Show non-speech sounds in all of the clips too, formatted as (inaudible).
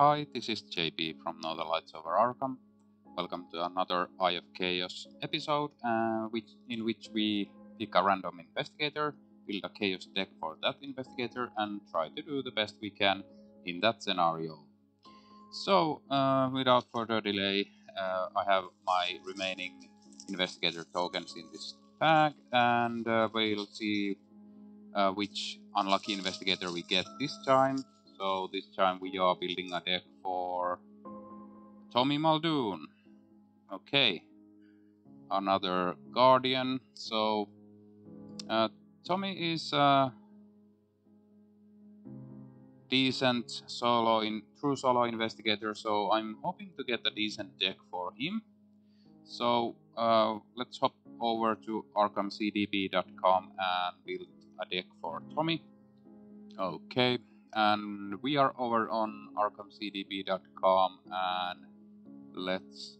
Hi, this is JP from Northern Lights Over Arkham. Welcome to another Eye of Chaos episode, uh, which, in which we pick a random investigator, build a chaos deck for that investigator, and try to do the best we can in that scenario. So, uh, without further delay, uh, I have my remaining investigator tokens in this bag, and uh, we'll see uh, which unlucky investigator we get this time. So this time we are building a deck for Tommy Muldoon. Okay, another Guardian. So uh, Tommy is a decent solo in true solo investigator, so I'm hoping to get a decent deck for him. So uh, let's hop over to ArkhamDB.com and build a deck for Tommy. Okay, and we are over on ArkhamDB.com and let's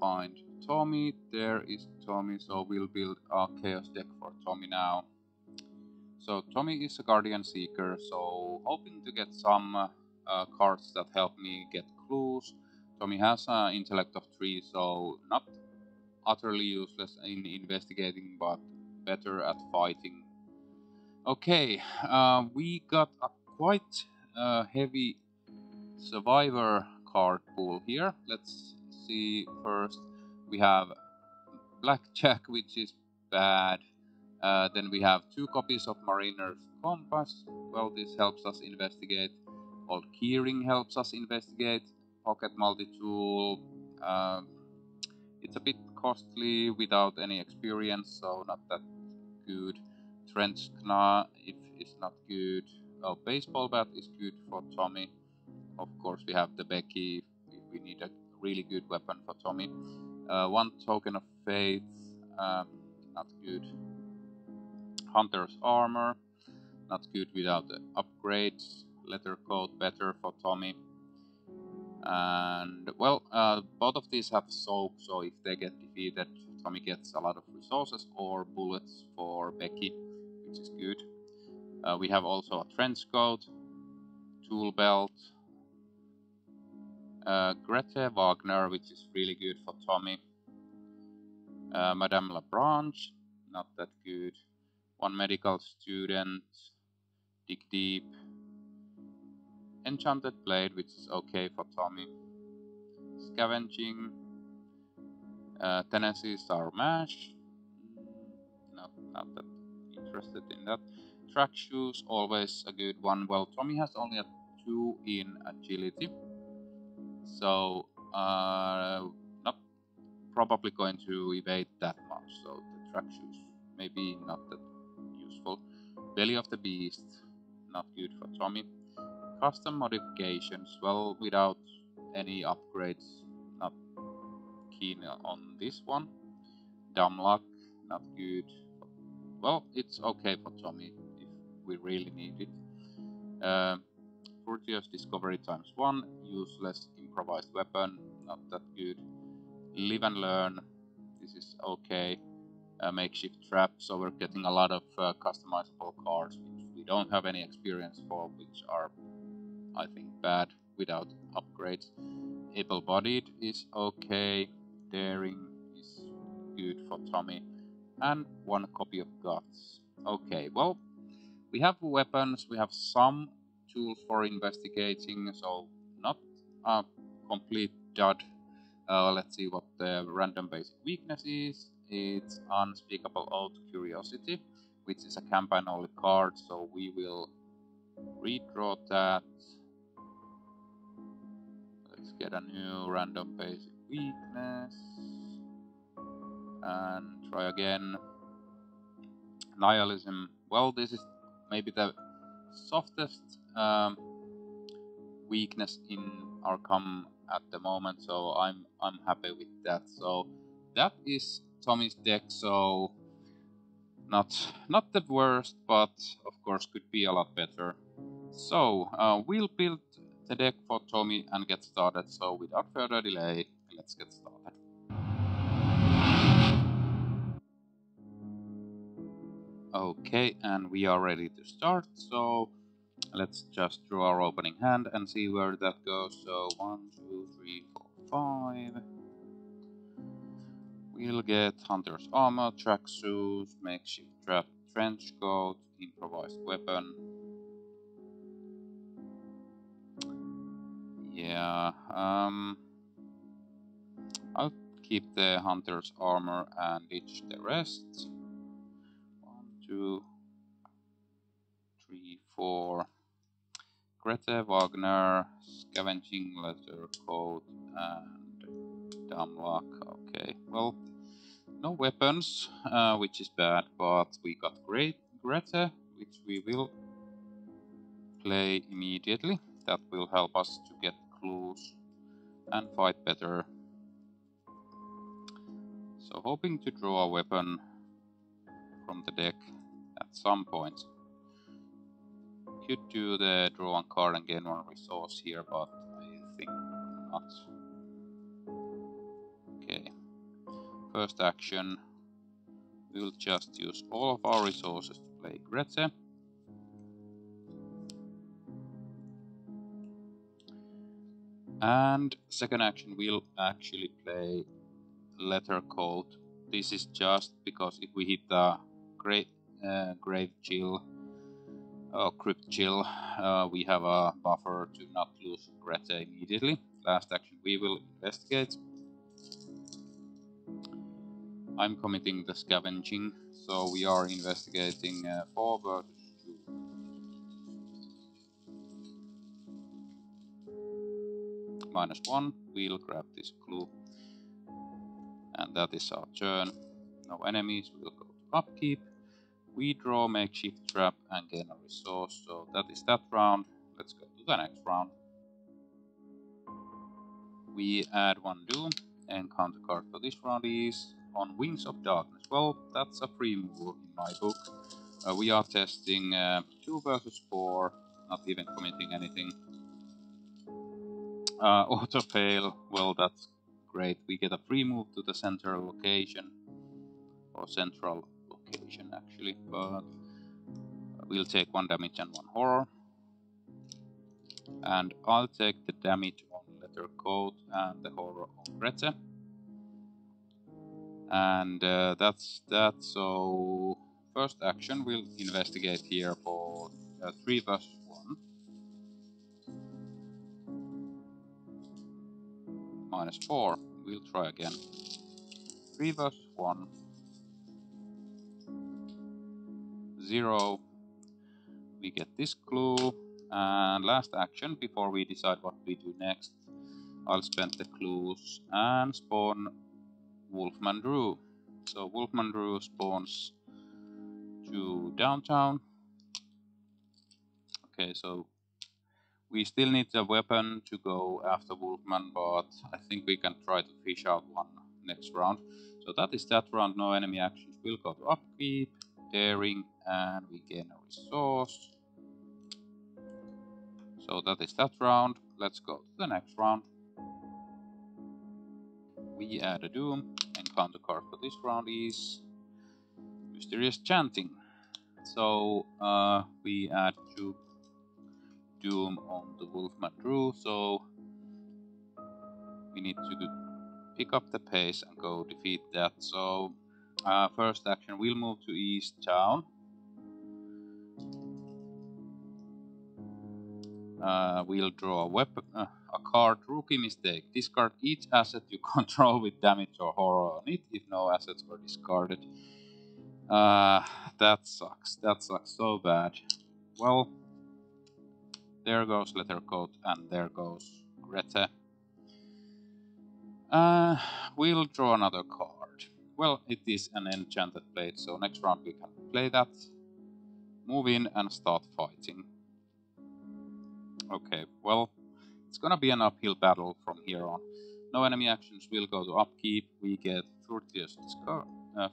find Tommy. There is Tommy, so we'll build a Chaos deck for Tommy now. So Tommy is a Guardian Seeker, so hoping to get some uh, cards that help me get clues. Tommy has an intellect of 3, so not utterly useless in investigating, but better at fighting Okay, uh, we got a quite uh, heavy survivor card pool here. Let's see first. We have Blackjack, which is bad. Uh, then we have two copies of Mariner's Compass. Well, this helps us investigate. Old Keyring helps us investigate. Pocket multi-tool. Um, it's a bit costly without any experience, so not that good. Trench Kna if it's not good. Oh, baseball bat is good for Tommy. Of course, we have the Becky we need a really good weapon for Tommy. Uh, one token of faith, um, not good. Hunter's armor, not good without the upgrades. Leather coat better for Tommy. And well, uh, both of these have soak, so if they get defeated, Tommy gets a lot of resources or bullets for Becky which is good. Uh, we have also a trench coat, tool belt, uh, Grete Wagner, which is really good for Tommy. Uh, Madame Labranche, not that good. One medical student, dig deep. Enchanted blade, which is okay for Tommy. Scavenging. Uh, Tennessee Sour Mash. Not, not that interested in that. Track shoes, always a good one. Well, Tommy has only a 2 in agility. So, uh, not probably going to evade that much. So, the track shoes, maybe not that useful. Belly of the Beast, not good for Tommy. Custom modifications, well, without any upgrades, not keen on this one. Dumb luck, not good well, it's okay for Tommy we really need it. Uh, Fortuitous Discovery times 1, useless improvised weapon, not that good. Live and Learn, this is okay. Uh, makeshift trap, so we're getting a lot of uh, customizable cards which we don't have any experience for, which are, I think, bad without upgrades. Able-bodied is okay. Daring is good for Tommy and one copy of Guts. Okay, well, we have weapons, we have some tools for investigating, so not a complete dud. Uh, let's see what the random basic weakness is. It's Unspeakable Old Curiosity, which is a campaign only card, so we will redraw that. Let's get a new random basic weakness and try again. Nihilism. Well, this is maybe the softest um, weakness in our Arkham at the moment, so I'm I'm happy with that. So that is Tommy's deck. So not not the worst, but of course could be a lot better. So uh, we'll build the deck for Tommy and get started. So without further delay, let's get started. Okay, and we are ready to start. So Let's just draw our opening hand and see where that goes. So one, two, three, four, five. We'll get Hunter's Armor, Tracksuit, Makeshift Trap, Trench Coat, Improvised Weapon. Yeah, um... I'll keep the Hunter's Armor and ditch the rest. Two, three, four. Grete Wagner, Scavenging Leather Coat, and Dumb Luck. Okay, well, no weapons, uh, which is bad, but we got great Grete, which we will play immediately. That will help us to get clues and fight better. So hoping to draw a weapon from the deck at some point. Could do the draw one card and gain one resource here, but I think not. Okay. First action, we'll just use all of our resources to play Grete. And second action, we'll actually play Leather Coat. This is just because if we hit the Grave, uh, grave Chill or Crypt Chill, uh, we have a buffer to not lose Greta immediately. Last action, we will investigate. I'm committing the scavenging, so we are investigating uh, 4 versus 2. Minus 1, we'll grab this clue. And that is our turn. No enemies, we'll go to upkeep. We draw makeshift trap and gain a resource, so that is that round. Let's go to the next round. We add one doom, and counter card for this round is on Wings of Darkness. Well, that's a free move in my book. Uh, we are testing uh, 2 versus 4, not even committing anything. Uh, (laughs) auto fail, well that's great. We get a free move to the central location, or central actually, but we'll take 1 damage and 1 horror. And I'll take the damage on Leather Coat and the horror on Grete and uh, that's that. So first action we'll investigate here for uh, 3 versus 1 minus 4 we'll try again. 3 versus 1 0 we get this clue and last action before we decide what we do next I'll spend the clues and spawn Wolfman Drew. So Wolfman Drew spawns to downtown. Okay, so we still need a weapon to go after Wolfman, but I think we can try to fish out one next round. So that is that round, no enemy actions. We'll go to upkeep, daring, and we gain a resource. So that is that round. Let's go to the next round. We add a doom encounter card for this round is Mysterious Chanting. So uh, we add two Doom on the Wolfman Drew, so we need to pick up the pace and go defeat that. So uh, first action, we'll move to East Town. Uh, we'll draw a weapon, uh, a card. Rookie mistake. Discard each asset you (laughs) control with damage or horror on it if no assets were discarded. Uh, that sucks. That sucks so bad. Well, there goes Leather Coat and there goes Grete. Uh, we'll draw another card. Well, it is an enchanted blade, so next round we can play that, move in and start fighting. Okay, well, it's gonna be an uphill battle from here on. No enemy actions will go to upkeep. We get Fortuitous Discover, uh,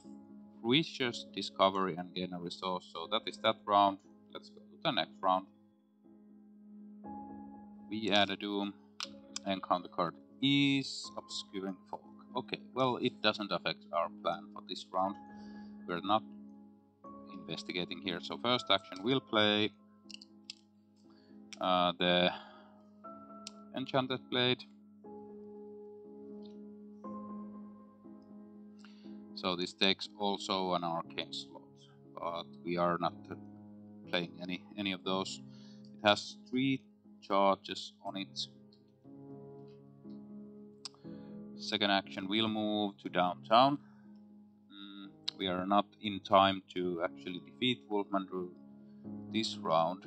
Fortuitous Discovery and gain a resource. So that is that round. Let's go to the next round. We add a Doom. Encounter card is Obscuring Fog. Okay, well, it doesn't affect our plan for this round. We're not investigating here. So first action, we'll play uh, the enchanted blade. So this takes also an arcane slot, but we are not playing any any of those. It has three charges on it. Second action, we'll move to downtown. Mm, we are not in time to actually defeat Wolfman this round,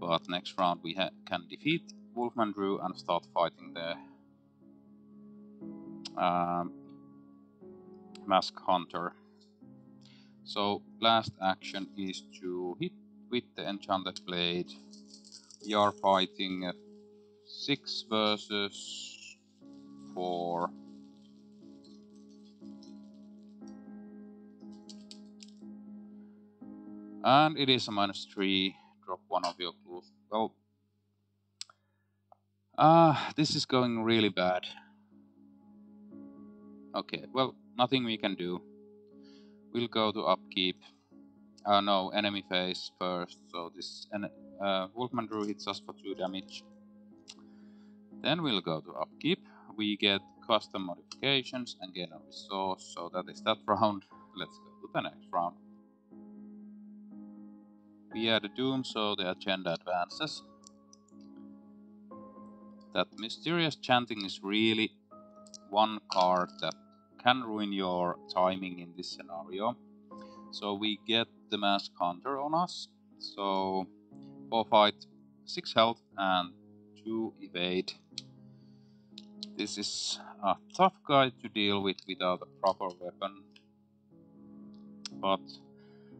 but next round we can defeat Wolfman and start fighting the um, Mask Hunter. So last action is to hit with the Enchanted Blade. We are fighting 6 versus 4. And it is a minus 3. Drop one of your clues. Well, ah, uh, this is going really bad. Okay, well, nothing we can do. We'll go to upkeep. Uh, no, enemy phase first. So this uh, Wolfman Drew hits us for 2 damage. Then we'll go to upkeep. We get custom modifications and get a resource. So that is that round. (laughs) Let's go to the next round. We add a Doom, so the agenda advances. That mysterious chanting is really one card that can ruin your timing in this scenario. So we get the mask hunter on us. So 4 fight, 6 health and 2 evade. This is a tough guy to deal with without a proper weapon. But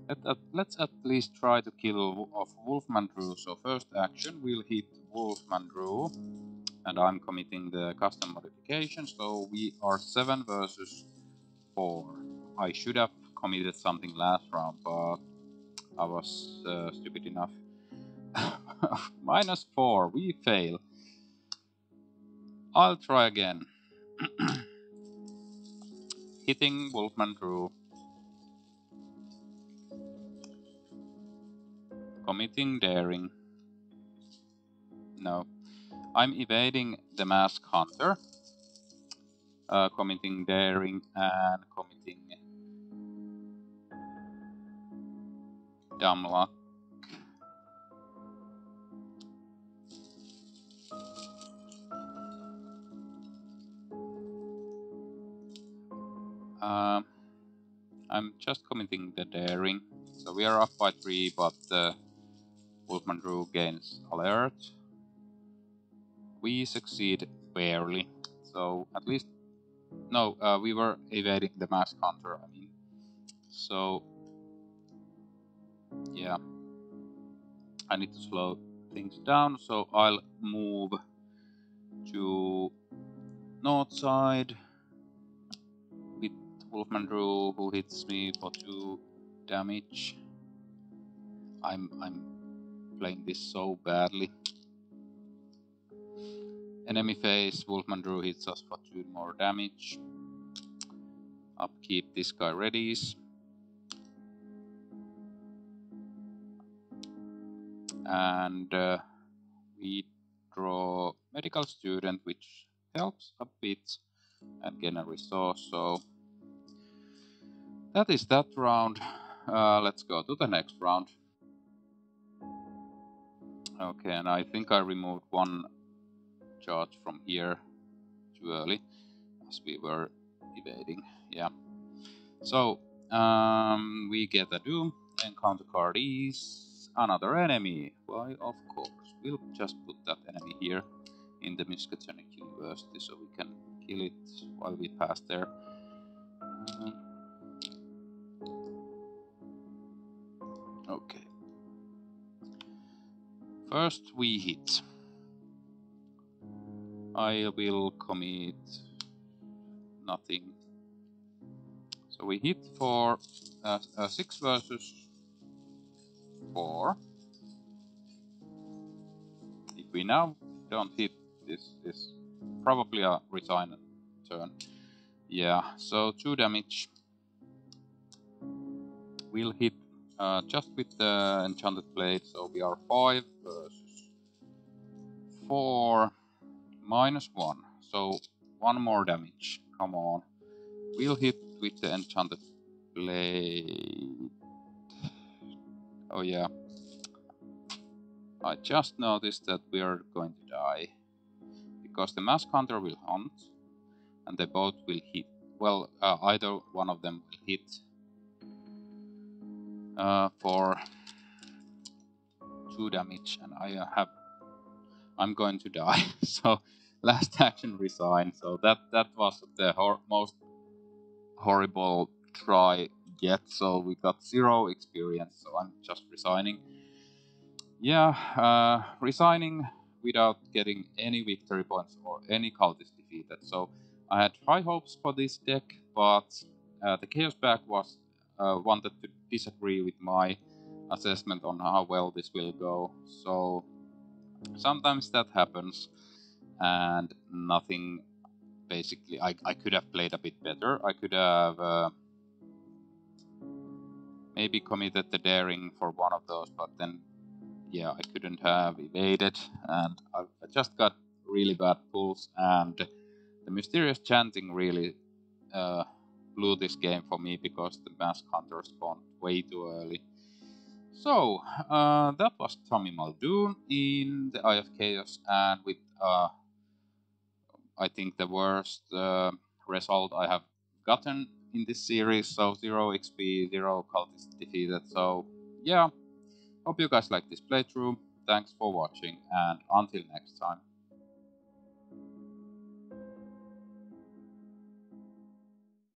let, uh, let's at least try to kill off Wolfman Drew. So first action we'll hit Wolfman Drew and I'm committing the custom modification, so we are 7 versus 4. I should have committed something last round, but I was uh, stupid enough. (laughs) Minus 4, we fail. I'll try again. (clears throat) Hitting Wolfman Drew. Committing Daring. No. I'm evading the Mask Hunter, uh, committing Daring and committing Dumb Luck. By 3, but uh, Wolfman Drew gains alert we succeed barely. So at least, no, uh, we were evading the mask hunter, I mean, so yeah, I need to slow things down. So I'll move to north side with Wolfman Drew, who hits me for two damage. I'm I'm playing this so badly. Enemy phase, Wolfman Drew hits us for 2 more damage. Upkeep, this guy readies. And uh, we draw medical student, which helps a bit and gain a resource. So that is that round. Uh, let's go to the next round. Okay, and I think I removed one charge from here too early as we were evading. Yeah. So um, we get a doom. And encounter card is another enemy. Why, of course. We'll just put that enemy here in the Miskatonic University so we can kill it while we pass there. Um, okay. First we hit. I will commit nothing. So we hit for uh, uh, 6 versus 4. If we now don't hit this, is probably a resign turn. Yeah, so 2 damage. We'll hit uh, just with the enchanted blade, so we are 5 versus 4 minus 1. So one more damage. Come on. We'll hit with the enchanted blade. Oh yeah. I just noticed that we are going to die. Because the mask hunter will hunt. And they both will hit. Well, uh, either one of them will hit. Uh, for 2 damage. And I have... I'm going to die. (laughs) so last action resign. So that that was the hor most horrible try yet. So we got zero experience. So I'm just resigning. Yeah, uh, resigning without getting any victory points or any cultist defeated. So I had high hopes for this deck, but uh, the Chaos Bag was uh, wanted to disagree with my assessment on how well this will go. So sometimes that happens and nothing basically I, I could have played a bit better I could have uh, maybe committed the daring for one of those but then yeah I couldn't have evaded and I, I just got really bad pulls and the mysterious chanting really uh, blew this game for me because the mask hunter spawned way too early so, uh, that was Tommy Muldoon in the Eye of Chaos, and with uh, I think the worst uh, result I have gotten in this series. So 0 XP, 0 cultists defeated. So yeah, hope you guys like this playthrough. Thanks for watching and until next time.